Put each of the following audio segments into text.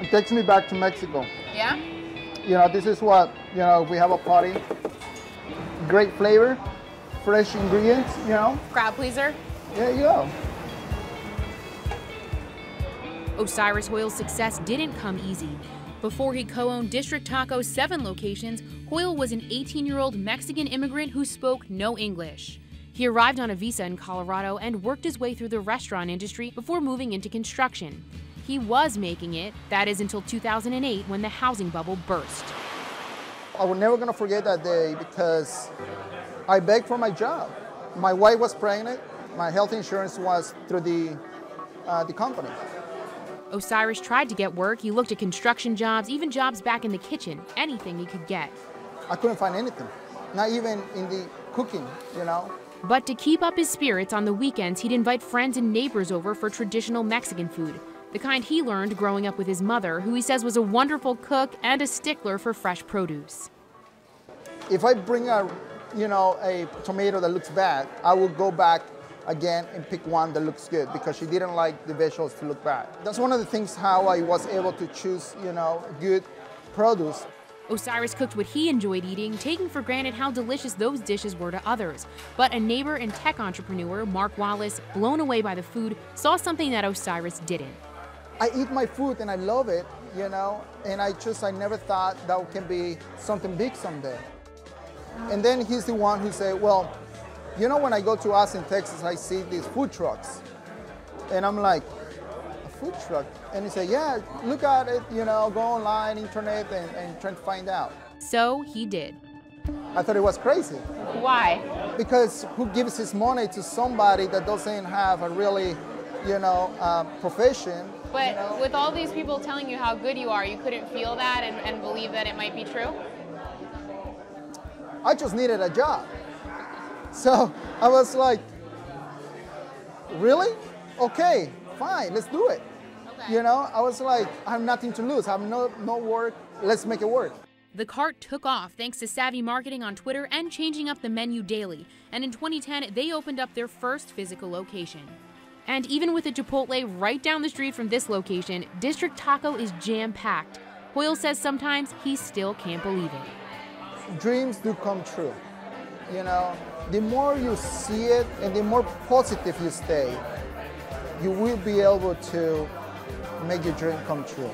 It takes me back to Mexico. Yeah? You know, this is what, you know, if we have a party, great flavor, fresh ingredients, you know, Crowd pleaser? there you go. Osiris Hoil's success didn't come easy. Before he co owned District Taco's seven locations, Hoil was an 18 year old Mexican immigrant who spoke no English. He arrived on a visa in Colorado and worked his way through the restaurant industry before moving into construction. He was making it, that is until 2008 when the housing bubble burst. I was never gonna forget that day because I begged for my job. My wife was pregnant. My health insurance was through the, uh, the company. Osiris tried to get work. He looked at construction jobs, even jobs back in the kitchen, anything he could get. I couldn't find anything, not even in the cooking, you know. But to keep up his spirits on the weekends, he'd invite friends and neighbors over for traditional Mexican food, the kind he learned growing up with his mother, who he says was a wonderful cook and a stickler for fresh produce. If I bring a, you know, a tomato that looks bad, I will go back again and pick one that looks good because she didn't like the vegetables to look bad. That's one of the things how I was able to choose, you know, good produce. Osiris cooked what he enjoyed eating, taking for granted how delicious those dishes were to others. But a neighbor and tech entrepreneur, Mark Wallace, blown away by the food, saw something that Osiris didn't. I eat my food and I love it, you know, and I just, I never thought that can be something big someday. And then he's the one who said, well, you know, when I go to Austin, Texas, I see these food trucks. And I'm like, a food truck? And he said, yeah, look at it, you know, go online, internet, and, and try to find out. So he did. I thought it was crazy Why? because who gives his money to somebody that doesn't have a really, you know, uh, profession? But you know? with all these people telling you how good you are, you couldn't feel that and, and believe that it might be true? I just needed a job. So I was like, really? Okay, fine, let's do it. Okay. You know, I was like, I have nothing to lose. I have no, no work. Let's make it work. The cart took off thanks to savvy marketing on Twitter and changing up the menu daily. And in 2010, they opened up their first physical location. And even with a Chipotle right down the street from this location, District Taco is jam packed. Hoil says sometimes he still can't believe it. Dreams do come true. You know, the more you see it and the more positive you stay, you will be able to make your dream come true.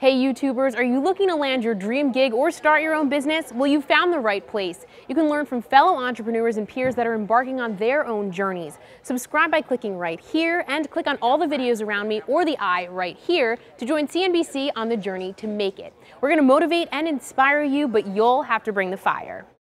Hey YouTubers, are you looking to land your dream gig or start your own business? Well, you've found the right place. You can learn from fellow entrepreneurs and peers that are embarking on their own journeys. Subscribe by clicking right here and click on all the videos around me or the eye right here to join CNBC on the journey to make it. We're going to motivate and inspire you, but you'll have to bring the fire.